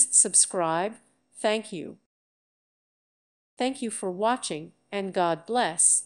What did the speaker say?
Please subscribe. Thank you. Thank you for watching and God bless.